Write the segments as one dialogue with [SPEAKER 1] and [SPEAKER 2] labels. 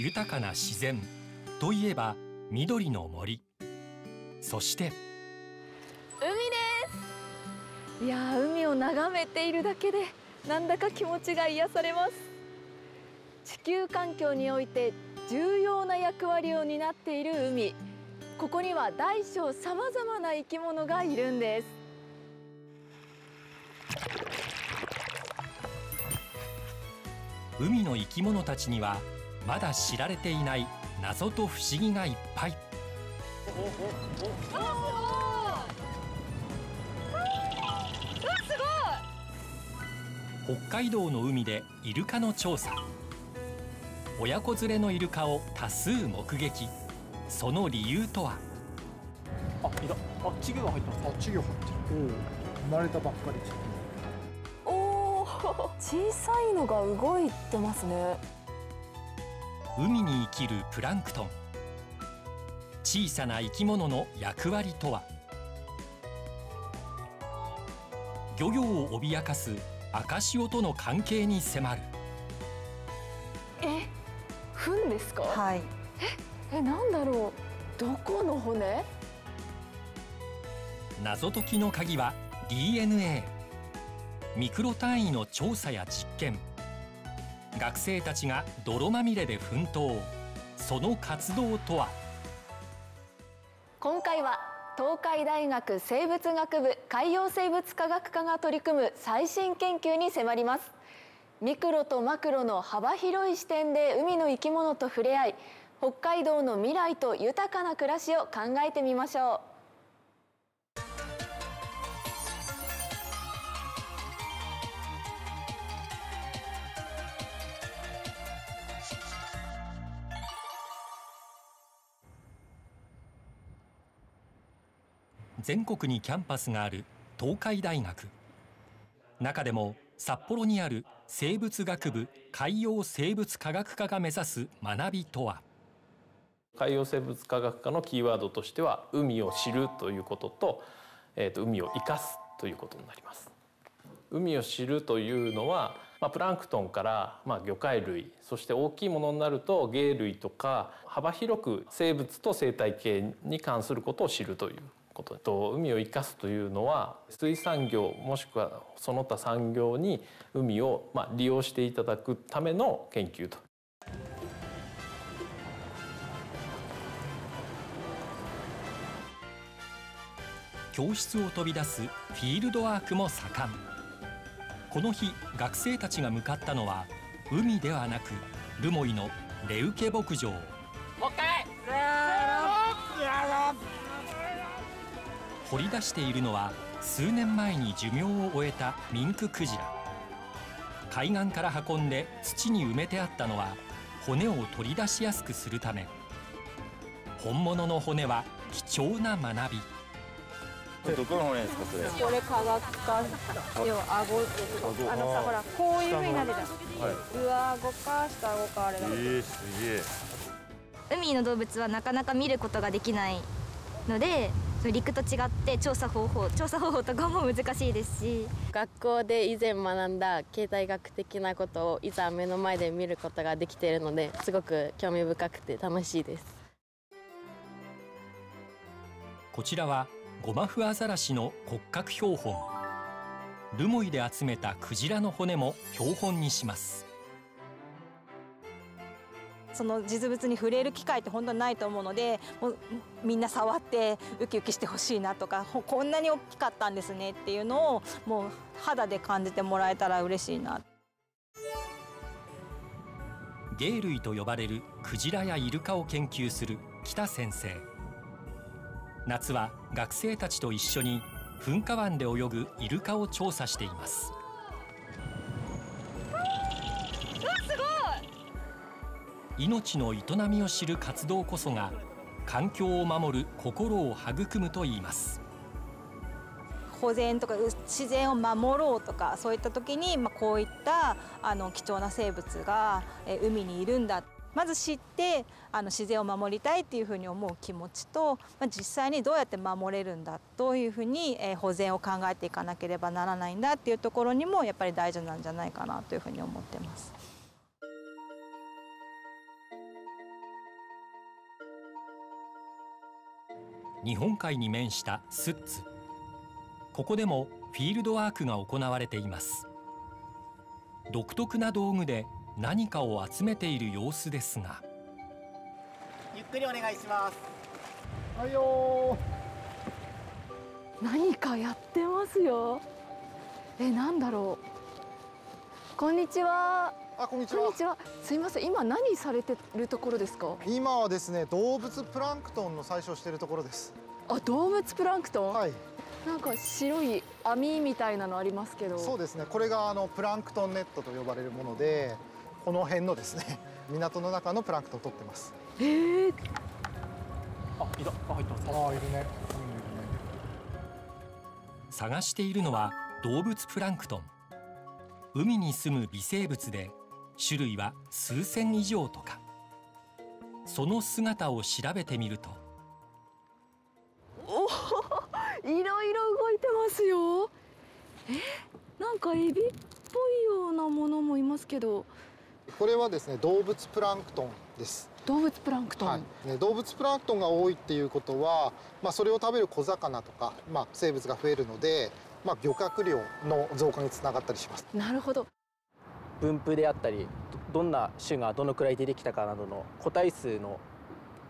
[SPEAKER 1] 豊かな自然。といえば緑の森。そして
[SPEAKER 2] 海です。いや海を眺めているだけでなんだか気持ちが癒されます。地球環境において重要な役割を担っている海。ここには大小さまざまな生き物がいるんです。
[SPEAKER 1] 海の生き物たちにはまだ知られていない謎と不思議がいっぱい北海道の海でイルカの調査親子連れのイルカを多数目撃その理由とは？
[SPEAKER 3] あ、いた。あ、稚魚が入ってます。
[SPEAKER 4] あ、稚魚入ってる。生まれたばっかり。
[SPEAKER 2] おお小さいのが動いてますね
[SPEAKER 1] 海に生きるプランクトン。小さな生き物の役割とは？漁業を脅かす赤潮との関係に迫る。
[SPEAKER 2] え、糞ですか？
[SPEAKER 5] はい。
[SPEAKER 2] え、なんだろう？どこの骨？
[SPEAKER 1] 謎解きの鍵は DNA ミクロ単位の調査や実験学生たちが泥まみれで奮闘。その活動とは？
[SPEAKER 2] 今回は東海大学生物学部海洋生物科学科が取り組む最新研究に迫ります。ミクロとマクロの幅広い視点で海の生き物と触れ合い北海道の未来と豊かな暮らしを考えてみましょう。
[SPEAKER 1] 全国にキャンパスがある東海大学。中でも札幌にある生物学部海洋生物科学科が目指す学びとは？
[SPEAKER 6] 海洋生物科学科のキーワードとしては海を知るということと,、えー、と海を生かすということになります。海を知るというのは、まあ、プランクトンから、まあ、魚介類そして大きいものになると鯨類とか幅広く生物と生態系に関することを知るということと海を生かすというのは水産業もしくはその他産業に海をまあ利用していただくための研究と。
[SPEAKER 1] 教室を飛び出すフィールドワークも盛ん。この日学生たちが向かったのは海ではなく留萌のレウケ牧場掘り出しているのは数年前に寿命を終えたミンククジラ。海岸から運んで土に埋めてあったのは骨を取り出しやすくするため。本物の骨は貴重な学び。
[SPEAKER 7] どこの骨ですかそれ？
[SPEAKER 5] これ科学科要は顎。あのさほらこういう風になるじゃん、上顎か下顎かあれだけど、
[SPEAKER 7] えー、すげえ。
[SPEAKER 8] 海の動物はなかなか見ることができないので陸と違って調査方法調査方法とかも難しいですし。
[SPEAKER 9] 学校で以前学んだ経済学的なことをいざ目の前で見ることができているのですごく興味深くて楽しいです。
[SPEAKER 1] こちらはゴマフアザラシの骨格標本。留萌で集めたクジラの骨も標本にします
[SPEAKER 5] その実物に触れる機会って本当にないと思うのでもうみんな触ってウキウキしてほしいなとかこんなに大きかったんですねっていうのをもう肌で感じてもらえたら嬉しいな。
[SPEAKER 1] 鯨類と呼ばれるクジラやイルカを研究する北先生。夏は学生たちと一緒に噴火湾で泳ぐイルカを調査しています。命の営みを知る活動こそが環境を守る心を育むといいます
[SPEAKER 5] 保全とか自然を守ろうとかそういった時に、まあ、こういったあの貴重な生物が、え海にいるんだまず知ってあの自然を守りたいっていうふうに思う気持ちと、まあ、実際にどうやって守れるんだどういうふうに、え保全を考えていかなければならないんだっていうところにもやっぱり大事なんじゃないかなというふうに思ってます。
[SPEAKER 1] 日本海に面したスッツ。ここでもフィールドワークが行われています。独特な道具で何かを集めている様子ですが。
[SPEAKER 3] ゆっくりお願いします。
[SPEAKER 4] はいよ
[SPEAKER 2] 何かやってますよ。えなんだろう。こんにちは
[SPEAKER 4] あこんにちは。
[SPEAKER 2] こんにちは。すいません。今何されてるところですか？
[SPEAKER 4] 今はですね動物プランクトンの採取をしているところです。
[SPEAKER 2] あ動物プランクトン、
[SPEAKER 4] はい。
[SPEAKER 2] なんか白い網みたいなのありますけど。
[SPEAKER 4] そうですね。これがあのプランクトンネットと呼ばれるものでこの辺のですね港の中のプランクトンを取ってます。
[SPEAKER 2] え。ー、
[SPEAKER 3] あいた。あ入ってます
[SPEAKER 4] ああいるね。
[SPEAKER 1] 探しているのは動物プランクトン。海に住む微生物で種類は数千以上とか。その姿を調べてみると。
[SPEAKER 2] おいろいろ動いてますよ。えなんかエビっぽいようなものもいますけど。
[SPEAKER 4] これはですね動物プランクトンです。
[SPEAKER 2] 動物プランクトン、
[SPEAKER 4] はい、ね、動物プランクトンが多いっていうことは、まあ、それを食べる小魚とか、まあ、生物が増えるので、まあ、漁獲量の増加につながったりします。
[SPEAKER 2] なるほど
[SPEAKER 3] 分布であったりどんな種がどのくらい出てきたかなどの個体数の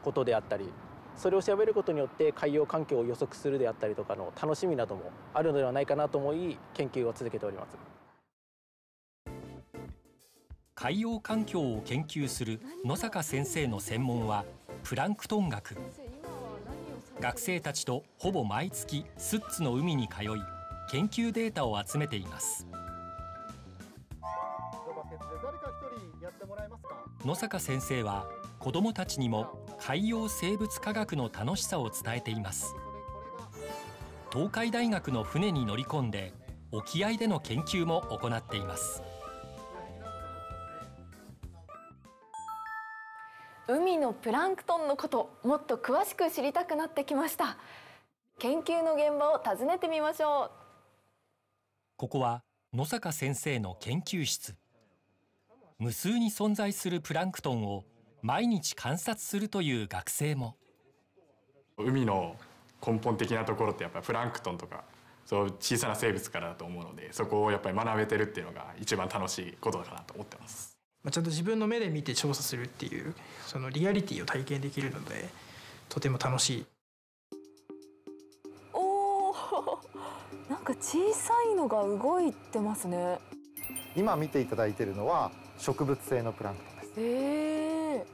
[SPEAKER 3] ことであったりそれを調べることによって海洋環境を予測するであったりとかの楽しみなどもあるのではないかなと思い研究を続けております。
[SPEAKER 1] 海洋環境を研究する野坂先生の専門はプランクトン学。学生たちとほぼ毎月スッツの海に通い研究データを集めています。野坂先生は子どもたちにも海洋生物科学の楽しさを伝えています。東海大学の船に乗り込んで沖合での研究も行っています。
[SPEAKER 2] 海のプランクトンのこともっと詳しく知りたくなってきました。研究の現場を訪ねてみましょう。
[SPEAKER 1] ここは野坂先生の研究室無数に存在するプランクトンを毎日観察するという学生も。
[SPEAKER 10] 海の根本的なところってやっぱりプランクトンとかそう小さな生物からだと思うのでそこをやっぱり学べてるっていうのが一番楽しいことかなと思ってます。
[SPEAKER 11] ちゃんと自分の目で見て調査するっていうそのリアリティを体験できるのでとても楽しい。
[SPEAKER 2] おおなんか小さいのが動いてますね。
[SPEAKER 4] 今見ていただいているのは植物性のプランクトンです。
[SPEAKER 2] えー、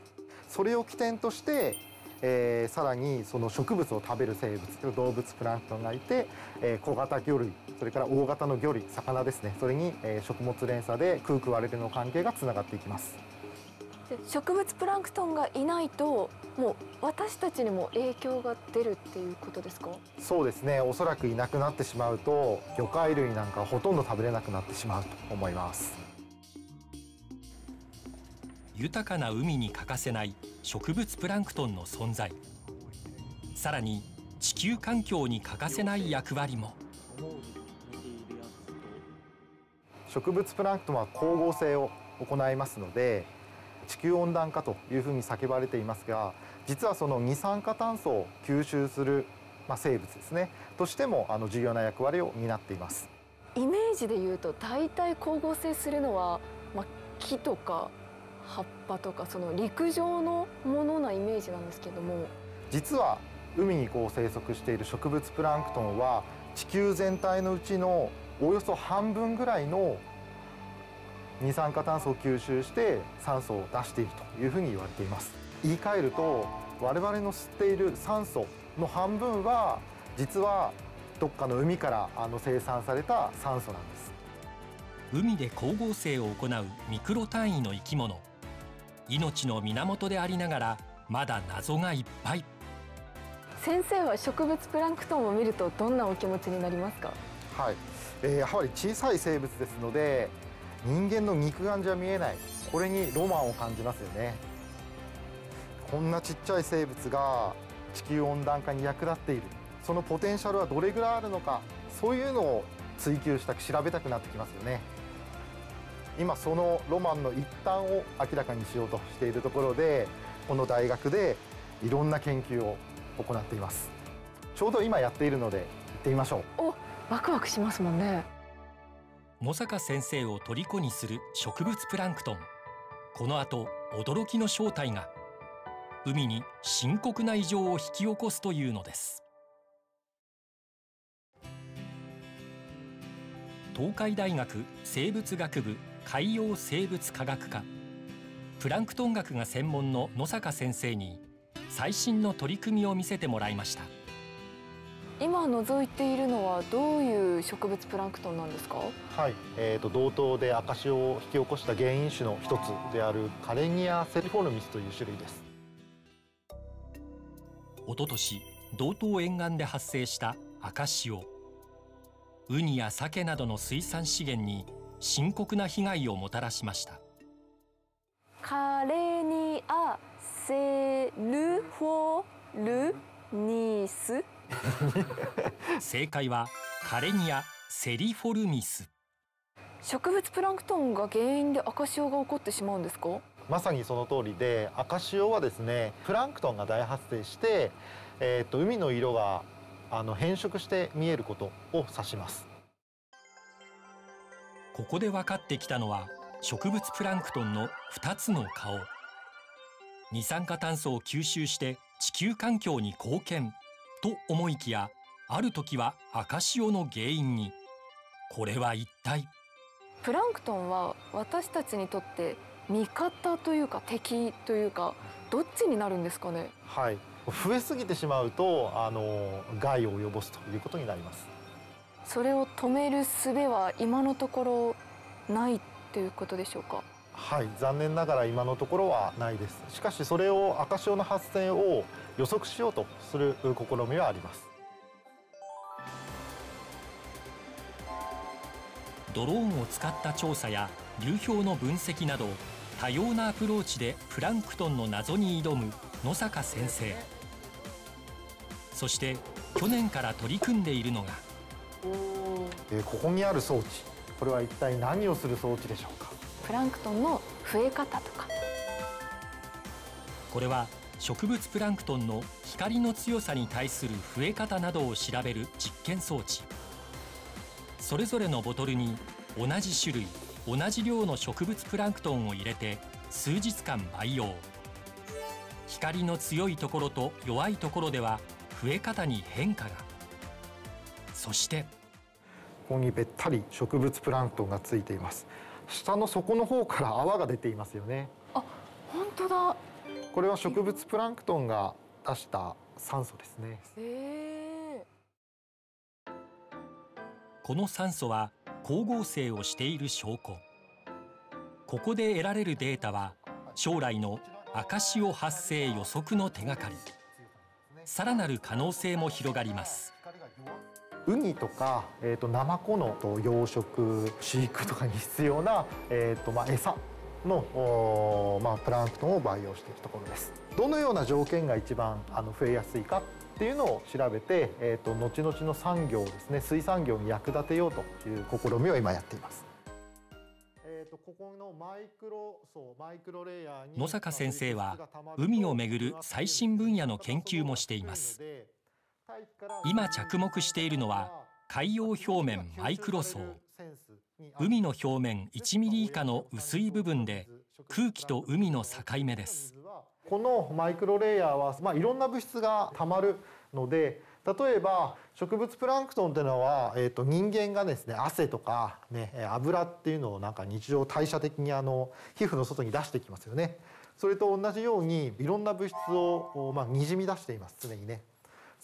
[SPEAKER 4] それを起点として、えー、さらにその植物を食べる生物動物プランクトンがいて、えー、小型魚類それから大型の魚類魚ですね。それに、えー、食物連鎖で食う食われるの関係がつながっていきます。
[SPEAKER 2] 植物プランクトンがいないともう私たちにも影響が出るっていうことですか？
[SPEAKER 4] そうですね。おそらくいなくなってしまうと魚介類なんかほとんど食べれなくなってしまうと思います
[SPEAKER 1] 豊かな海に欠かせない植物プランクトンの存在。さらに地球環境に欠かせない役割も。
[SPEAKER 4] 植物プランクトンは光合成を行いますので地球温暖化というふうに叫ばれていますが実はその二酸化炭素を吸収する、まあ、生物ですね。としてもあの重要な役割を担っています。
[SPEAKER 2] イメージで言うと大体光合成するのは、まあ、木とか葉っぱとかその陸上のものなイメージなんですけども。
[SPEAKER 4] 実は海にこう生息している植物プランクトンは地球全体のうちのおよそ半分ぐらいの二酸化炭素を吸収して酸素を出しているというふうに言われています。言い換えると我々の吸っている酸素の半分は実はどっかの海からあの生産された酸素なんです。
[SPEAKER 1] 海で光合成を行うミクロ単位の生き物命の源でありながらまだ謎がいっぱい。
[SPEAKER 2] 先生は植物プランクトンを見るとどんなお気持ちになりますか？
[SPEAKER 4] はい、えー、やはり小さい生物ですので人間の肉眼じゃ見えない。これにロマンを感じますよね。こんなちっちゃい生物が地球温暖化に役立っている。そのポテンシャルはどれぐらいあるのかそういうのを追求したく調べたくなってきますよね今そのロマンの一端を明らかにしようとしているところでこの大学でいろんな研究を行っています。ちょうど今やっているので行ってみましょう。
[SPEAKER 2] おワクワクしますもんね。
[SPEAKER 1] 野坂先生を虜にする植物プランクトン。この後驚きの正体が海に深刻な異常を引き起こすというのです。東海大学生物学部海洋生物科学科。プランクトン学が専門の野坂先生に最新の取り組みを見せてもらいました。
[SPEAKER 2] 今覗いているのはどういう植物プランクトンなんですか？
[SPEAKER 4] はい、えーと、同等で赤潮を引き起こした原因種の一つであるカレニアセリフォルミスという種類です。
[SPEAKER 1] おととし道東沿岸で発生した赤潮。ウニやサケなどの水産資源に深刻な被害をもたらしました。
[SPEAKER 2] カレニアセルフォルニス。
[SPEAKER 1] 正解はカレニアセリフォルミス。
[SPEAKER 2] 植物プランクトンが原因で赤潮が起こってしまうんですか？
[SPEAKER 4] まさにその通りで赤潮はですねプランクトンが大発生して、えーと、と海の色があの変色して見えることを指します
[SPEAKER 1] ここで分かってきたのは植物プランクトンの2つの顔。二酸化炭素を吸収して地球環境に貢献。と思いきやある時は赤潮の原因に。これは一体？
[SPEAKER 2] プランクトンは私たちにとって味方というか敵というかどっちになるんですかね？
[SPEAKER 4] はい。増えすぎてしまうとあの害を及ぼすということになります
[SPEAKER 2] それを止める術は今のところないということでしょうか？
[SPEAKER 4] はい残念ながら今のところはないです。しかしそれを赤潮の発生を予測しようとする試みはあります。
[SPEAKER 1] ドローンを使った調査や流氷の分析など多様なアプローチでプランクトンの謎に挑む野坂先生。そして去年から取り組んでいるのが
[SPEAKER 4] えここにある装置。これは一体何をする装置でしょうか？
[SPEAKER 2] プランクトンの増え方とか。
[SPEAKER 1] これは植物プランクトンの光の強さに対する増え方などを調べる実験装置。それぞれのボトルに同じ種類同じ量の植物プランクトンを入れて数日間培養。光の強いところと弱いところでは増え方に変化がそして
[SPEAKER 4] ここにべったり植物プランクトンがついています。下の底の方から泡が出ていますよね。
[SPEAKER 2] あ本当だ。
[SPEAKER 4] これは植物プランクトンが出した酸素ですね。
[SPEAKER 1] この酸素は光合成をしている証拠。ここで得られるデータは将来の赤潮発生予測の手がかり。さらなる可能性も広がります
[SPEAKER 4] ウニとか、えーと、ナマコの養殖飼育とかに必要な、えーとまあ、餌の、まあ、プランクトンを培養しているところです。どのような条件が一番あの増えやすいかっていうのを調べて、えーと、後々の産業ですね水産業に役立てようという試みを今やっています。
[SPEAKER 1] 野坂先生は海をめぐる最新分野の研究もしています今着目しているのは海洋表面マイクロ層海の表面1ミリ以下の薄い部分で空気と海の境目です
[SPEAKER 4] このマイクロレイヤーは、まあ、いろんな物質がたまるので例えば植物プランクトンっていうのは、えーと、人間がですね汗とか、ね、油っていうのをなんか日常代謝的にあの皮膚の外に出してきますよね。それと同じようにいろんな物質を、まあ、にじみ出しています常にね。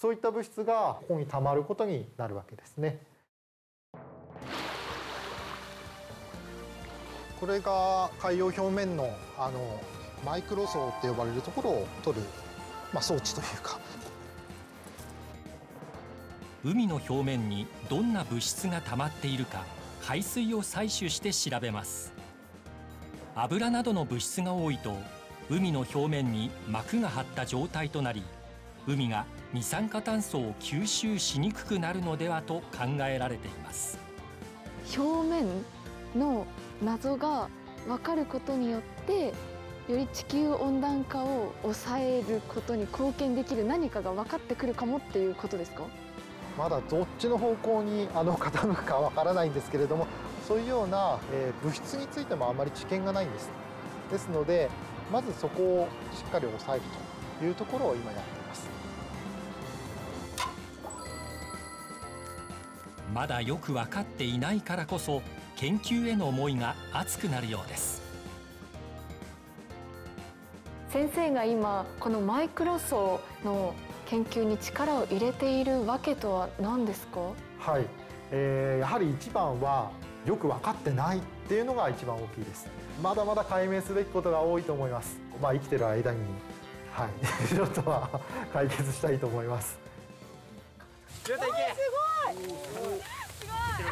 [SPEAKER 4] そういった物質がここにたまることになるわけですね。これが海洋表面のあのマイクロ層って呼ばれるところを取る、まあ、装置というか
[SPEAKER 1] 海の表面にどんな物質が溜まっているか海水を採取して調べます油などの物質が多いと海の表面に膜が張った状態となり海が二酸化炭素を吸収しにくくなるのではと考えられています。
[SPEAKER 2] 表面の謎が分かることによってより地球温暖化を抑えることに貢献できる何かが分かってくるかもっていうことですか？
[SPEAKER 4] まだどっちの方向にあの傾くかわからないんですけれどもそういうような、えー、物質についてもあまり知見がないんです。ですのでまずそこをしっかり抑えるというところを今やってま
[SPEAKER 1] だよく分かっていないからこそ研究への思いが熱くなるようです。
[SPEAKER 2] 先生が今このマイクロ層の研究に力を入れているわけとは何ですか？
[SPEAKER 4] はい、えー、やはり一番はよく分かってないっていうのが一番大きいです。まだまだ解明すべきことが多いと思います。まあ生きてる間に。はい。ちょっとは解決したいと思います。
[SPEAKER 5] すごい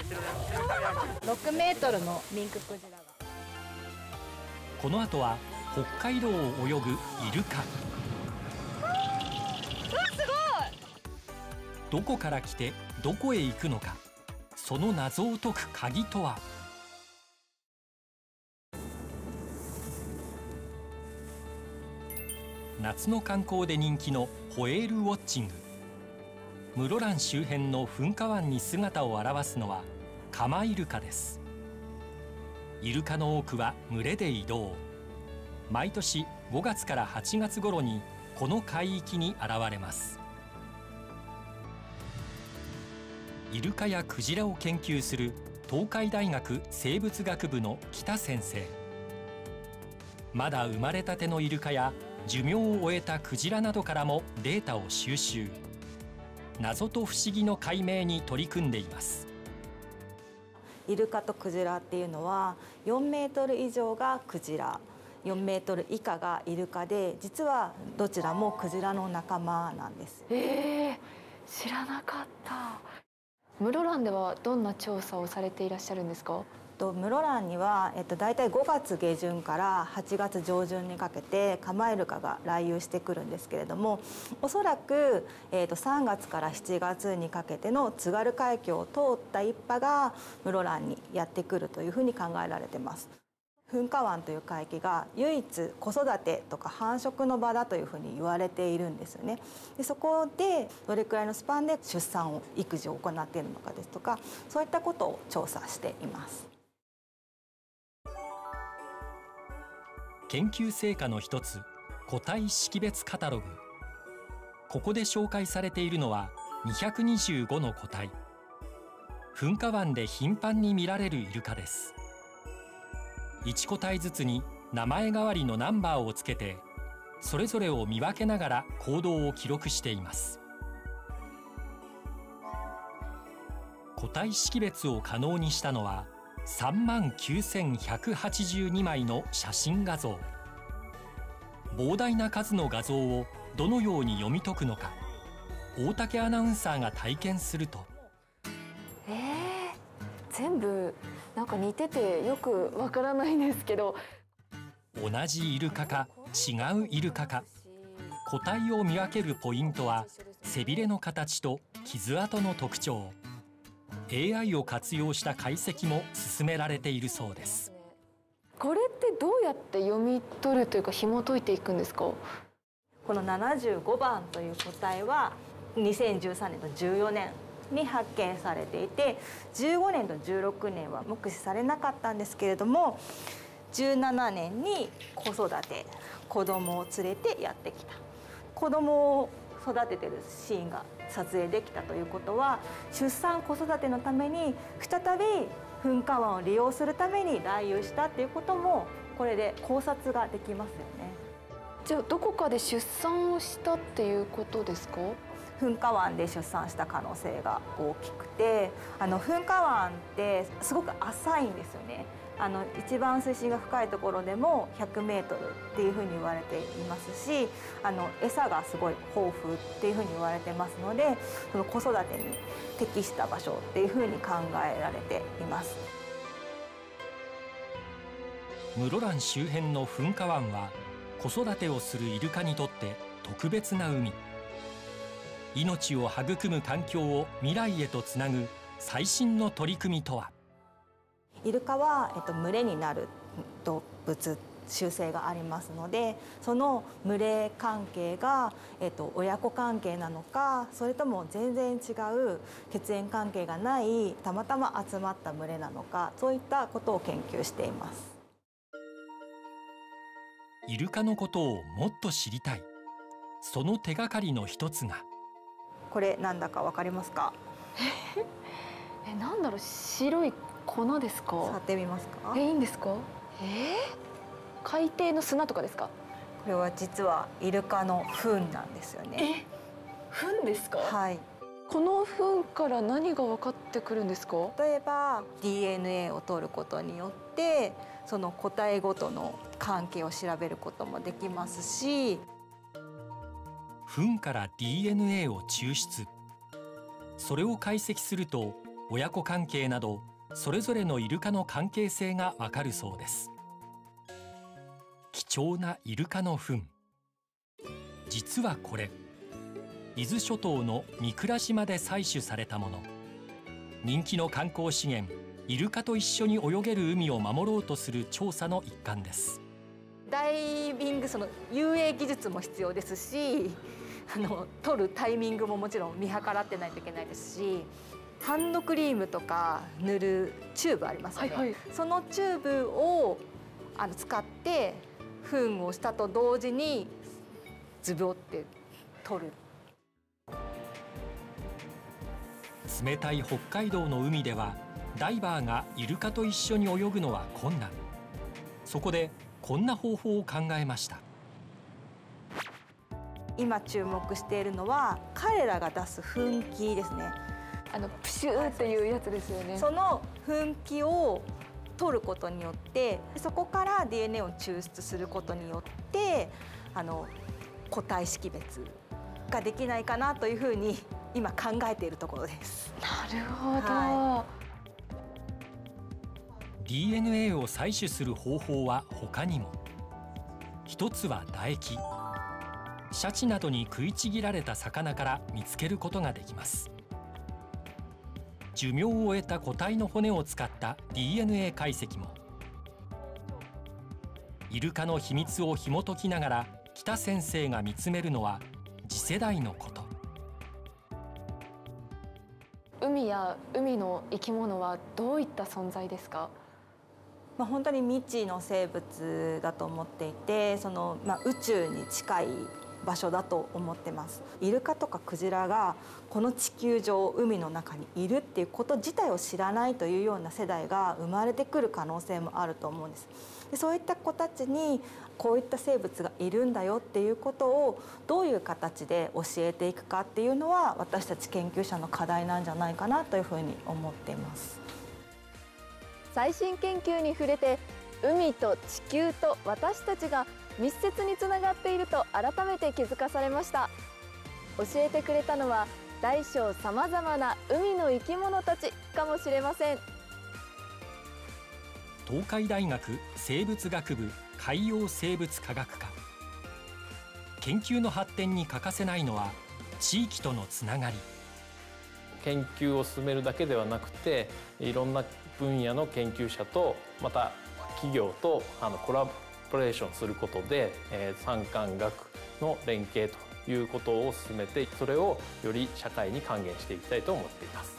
[SPEAKER 5] 6メートルのミンククジラが
[SPEAKER 1] この後は北海道を泳ぐイルカ。どこから来てどこへ行くのか。その謎を解く鍵とは。夏の観光で人気のホエールウォッチング。室蘭周辺の噴火湾に姿を現すのはカマイルカです。イルカの多くは群れで移動。毎年5月から8月頃にこの海域に現れます。イルカやクジラを研究する東海大学生物学部の北先生。まだ生まれたてのイルカや寿命を終えたクジラなどからもデータを収集。謎と不思議の解明に取り組んでいます。
[SPEAKER 5] イルカとクジラっていうのは4メートル以上がクジラ4メートル以下がイルカで実はどちらもクジラの仲間なんです。
[SPEAKER 2] えー、知らなかった。室蘭ではどんな調査をされていらっしゃるんですか？
[SPEAKER 5] と室蘭には、えっと、大体5月下旬から8月上旬にかけてカマイルカが来遊してくるんですけれどもおそらく、えっと、3月から7月にかけての津軽海峡を通った一派が室蘭にやってくるというふうに考えられてます。噴火湾という海域が唯一子育てとか繁殖の場だというふうに言われているんですよねでそこでどれくらいのスパンで出産を育児を行っているのかですとかそういったことを調査しています
[SPEAKER 1] 研究成果の一つ個体識別カタログ。ここで紹介されているのは225の個体。噴火湾で頻繁に見られるイルカです。1個体ずつに名前代わりのナンバーをつけてそれぞれを見分けながら行動を記録しています。個体識別を可能にしたのは3万9182枚の写真画像膨大な数の画像をどのように読み解くのか。大竹アナウンサーが体験すると。
[SPEAKER 2] えー、全部なんか似ててよくわからないんですけど。
[SPEAKER 1] 同じイルカか違うイルカか。個体を見分けるポイントは背びれの形と傷跡の特徴 AI を活用した解析も進められているそうです。
[SPEAKER 2] これってどうやって読み取るというか紐解いていくんですか？
[SPEAKER 5] この75番という個体は2013年と14年に発見されていて15年と16年は目視されなかったんですけれども17年に子育て子供を連れてやってきた。子供を育ててるシーンが撮影できたということは出産子育てのために再び噴火湾を利用するために来遊したっていうこともこれで考察ができますよね。
[SPEAKER 2] じゃあどこかで出産をしたっていうことですか？
[SPEAKER 5] 噴火湾で出産した可能性が大きくてあの噴火湾ってすごく浅いんですよねあの一番水深が深いところでも100メートルっていうふうに言われていますしあの餌がすごい豊富っていうふうに言われてますのでその子育てに適した場所っていうふうに考えられています。
[SPEAKER 1] 室蘭周辺の噴火湾は子育てをするイルカにとって特別な海。命を育む環境を未来へとつなぐ最新の取り組みとは？
[SPEAKER 5] イルカは、えっと、群れになる動物習性がありますのでその群れ関係が、えっと、親子関係なのかそれとも全然違う血縁関係がないたまたま集まった群れなのかそういったことを研究しています。
[SPEAKER 1] イルカのことをもっと知りたい。その手がかりの一つが。
[SPEAKER 5] これなんだかわかりますか？
[SPEAKER 2] えなんだろう白い粉ですか？
[SPEAKER 5] 触ってみますか？
[SPEAKER 2] えいいんですか？え？ー、海底の砂とかですか？
[SPEAKER 5] これは実はイルカの糞なんですよね。
[SPEAKER 2] 糞ですか？
[SPEAKER 5] はい。
[SPEAKER 2] この糞から何が分かってくるんですか？
[SPEAKER 5] 例えば DNA を取ることによってその個体ごとの関係を調べることもできますし。
[SPEAKER 1] 糞から DNA を抽出。それを解析すると親子関係などそれぞれのイルカの関係性がわかるそうです。貴重なイルカの糞。実はこれ伊豆諸島の三倉島で採取されたもの。人気の観光資源イルカと一緒に泳げる海を守ろうとする調査の一環です。
[SPEAKER 5] ダイビングその遊泳技術も必要ですしあの取るタイミングももちろん見計らってないといけないですしハンドクリームとか塗るチューブありますよね、はいはい、そのチューブをあの使って糞をしたと同時にズボって取る。
[SPEAKER 1] 冷たい北海道の海ではダイバーがイルカと一緒に泳ぐのは困難。そこでこんな方法を考えました。
[SPEAKER 5] 今注目しているのは彼らが出す噴気ですね
[SPEAKER 2] あのプシューっていうやつですよね。
[SPEAKER 5] その噴気を取ることによってそこから DNA を抽出することによってあの個体識別ができないかなというふうに今考えているところです。
[SPEAKER 2] なるほど、は
[SPEAKER 1] い、DNA を採取する方法は他にも。一つは唾液。シャチなどに食いちぎられた魚から見つけることができます寿命を終えた個体の骨を使った DNA 解析も。イルカの秘密を紐解きながら北先生が見つめるのは次世代のこと。
[SPEAKER 2] 海や海の生き物はどういった存在ですか？
[SPEAKER 5] まあ、本当に未知の生物だと思っていてその、まあ、宇宙に近い場所だと思ってます。イルカとかクジラがこの地球上海の中にいるっていうこと自体を知らないというような世代が生まれてくる可能性もあると思うんです。でそういった子たちにこういった生物がいるんだよっていうことをどういう形で教えていくかっていうのは私たち研究者の課題なんじゃないかなというふうに思っています。
[SPEAKER 2] 最新研究に触れて海と地球と私たちが密接につながっていると改めて気づかされました。教えてくれたのは大小さまざまな海の生き物たちかもしれません。
[SPEAKER 1] 東海大学生物学部海洋生物科学科。研究の発展に欠かせないのは地域とのつながり。
[SPEAKER 6] 研究を進めるだけではなくていろんな分野の研究者とまた企業とあのコラボプレーションすることで、えー、産官学の連携ということを進めてそれをより社会に還元していきたいと思っています。